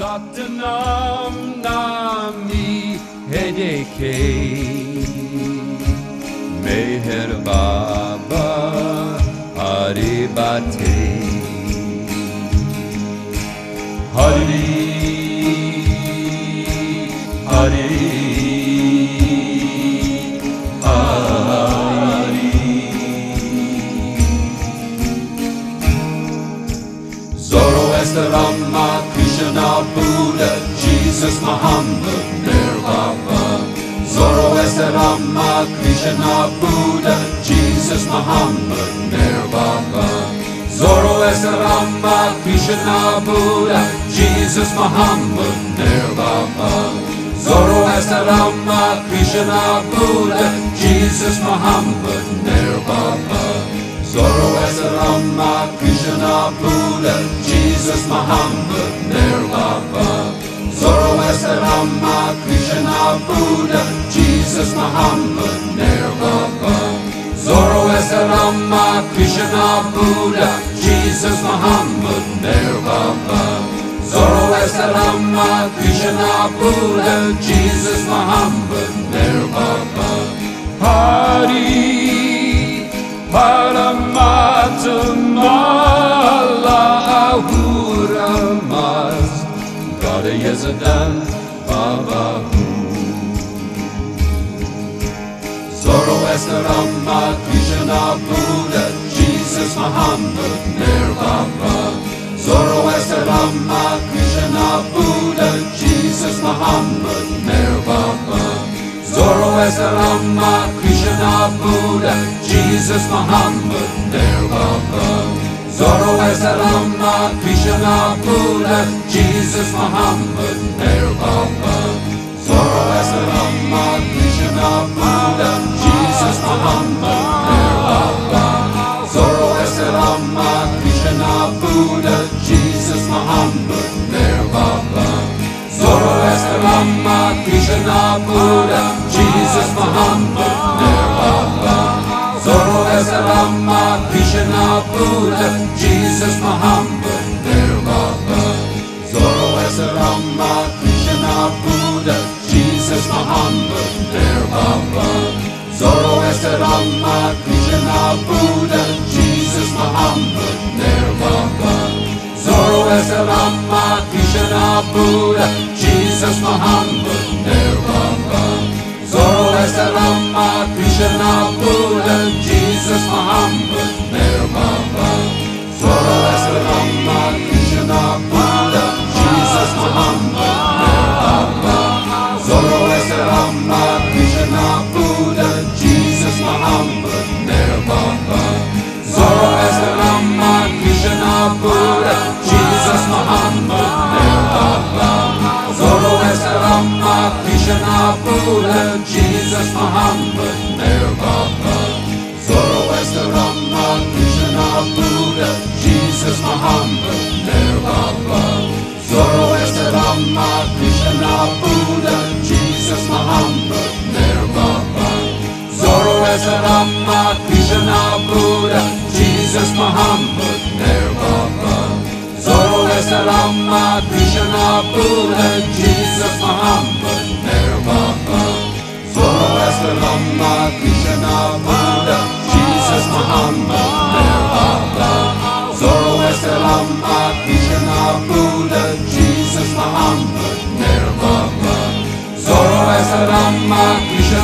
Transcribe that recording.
Satnam Nami Hedeke. Meher Baba Haribate. Hari Hari Jesus, Muhammad, Nirvana. Zoroaster, Rama, Krishna, Buddha, Jesus, Muhammad, Nirvana. Zoroaster, Rama, Krishna, Buddha, Jesus, Muhammad, Nirvana. Zoroaster, Rama, Krishna, Buddha, Jesus, Muhammad, Nirvana. Zoroaster, Rama, Krishna, Buddha, Jesus, Muhammad, Nirvana. Zoroaster, Rama, Krishna, Buddha, Jesus, Muhammad, Nirvana. Zoroaster, Rama, Krishna, Buddha, Jesus, Muhammad, Nirvana. Zoroaster, Rama, Krishna, Buddha, Jesus, Muhammad, Nirvana. Hari Paramatmala Yezadan Babahu Zoroaster, Rama, Krishna, Buddha, Jesus, Muhammad, Nirvana. Zoroaster, Rama, Krishna, Buddha, Jesus, Muhammad, Nirvana. Zoroaster, Rama, Krishna, Buddha, Jesus, Muhammad, Nirvana. Zoroaster, Rama, Krishna, Buddha, Jesus, Muhammad, Nirvana. Zoroaster, Rama, Krishna, Buddha, Jesus, Muhammad, Nirvana. Zoroaster, Krishna, Buddha, Jesus, Muhammad, Krishna, Buddha, Jesus, Muhammad, Nirvana. Jesus, Muhammad, Nirvana. Zoroaster, Rama, Krishna, Buddha, Jesus, Muhammad, Nirvana. Zoroaster, Rama, Krishna, Buddha, Jesus, Muhammad, Nirvana. Zoroaster, Rama, Krishna, Buddha, Jesus, Muhammad, Krishna, Buddha, Jesus, Muhammad, Rama, Krishna, Buddha, Jesus, Muhammad, Nirvana. Zoroaster, Rama, Krishna, Buddha, Jesus, Muhammad, Nirvana. Zoroaster, Rama, Krishna,